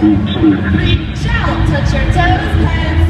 Reach out, touch your toes, hands.